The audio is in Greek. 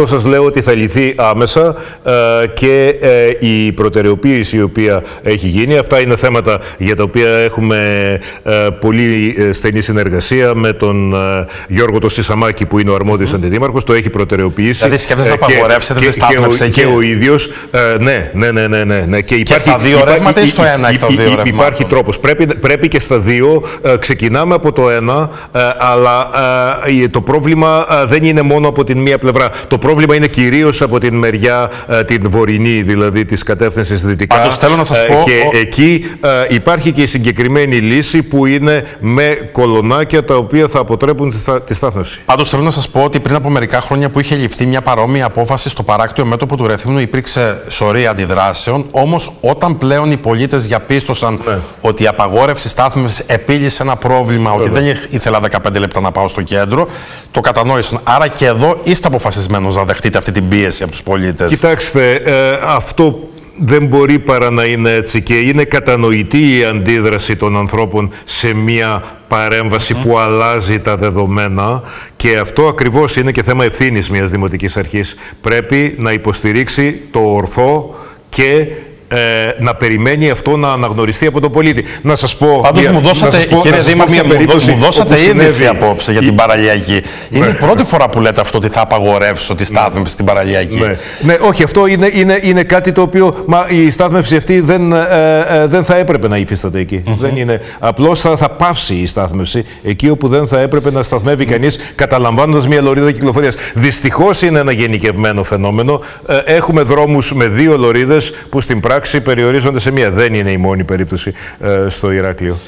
Αυτό σας λέω ότι θα λυθεί άμεσα ε, και ε, η προτεραιοποίηση η οποία έχει γίνει. Αυτά είναι θέματα για τα οποία έχουμε ε, πολύ στενή συνεργασία με τον Γιώργο το Σισαμάκη που είναι ο αρμόδιος mm. αντιδήμαρχος. Το έχει προτεραιοποιήσει. Δηλαδή σκέφτεσαι να απαγορεύσετε τη στάθμευση και, και, ο ίδιος. ναι, ναι, ναι, ναι, ναι, ναι. Και, υπάρχει, στα δύο ρεύματα ή στο ένα εκ των δύο Υπάρχει τρόπος. Πρέπει, πρέπει και στα δύο. ξεκινάμε από το ένα, αλλά το πρόβλημα δεν είναι μόνο από την μία πλευρά. Το πρόβλημα είναι κυρίως από την μεριά ε, την βορεινή, δηλαδή της κατεύθυνσης δυτικά. Πάντως θέλω να σας ε, πω... Και εκεί ε, υπάρχει και η συγκεκριμένη λύση που είναι με κολονάκια τα οποία θα αποτρέπουν τη στάθμευση. Πάντως θέλω να σας πω ότι πριν από μερικά χρόνια που είχε ληφθεί μια παρόμοια απόφαση στο παράκτιο μέτωπο του Ρεθύμνου υπήρξε σωρία αντιδράσεων. Όμως όταν πλέον οι πολίτες διαπίστωσαν ναι. ότι η απαγόρευση στάθμευσης επίλυσε ένα πρόβλημα, ότι δεν ήθελα 15 λεπτά να πάω στο κέντρο, το κατανόησαν. Άρα και εδώ είστε αποφασισμένος να δεχτείτε αυτή την πίεση από τους πολίτες. Κοιτάξτε, ε, αυτό δεν μπορεί παρά να είναι έτσι και είναι κατανοητή η αντίδραση των ανθρώπων σε μια παρέμβαση που αλλάζει τα δεδομένα και αυτό ακριβώς είναι και θέμα ευθύνης μιας δημοτικής αρχής. Πρέπει να υποστηρίξει το ορθό και ε, να περιμένει αυτό να αναγνωριστεί από τον πολίτη. Να σας πω. Πάντως μου δώσατε, σας πω, κύριε Δήμαρχε, μου, δώσατε είδηση απόψε για την παραλιακή. Είναι η πρώτη φορά που λέτε αυτό ότι θα απαγορεύσω τη στάθμευση στην παραλιακή. Ναι. ναι, όχι, αυτό είναι, είναι, είναι κάτι το οποίο. Μα η στάθμευση αυτή δεν, ε, ε, δεν θα έπρεπε να υφίσταται εκεί. Δεν είναι. Απλώς θα, θα πάυσει η στάθμευση εκεί όπου δεν θα έπρεπε να σταθμεύει κανείς καταλαμβάνοντας μια λωρίδα κυκλοφορίας. Δυστυχώς είναι ένα γενικευμένο φαινόμενο. Ε, έχουμε δρόμους με δύο λωρίδες που στην πράξη περιορίζονται σε μία. Δεν είναι η μόνη περίπτωση ε, στο Ηράκλειο.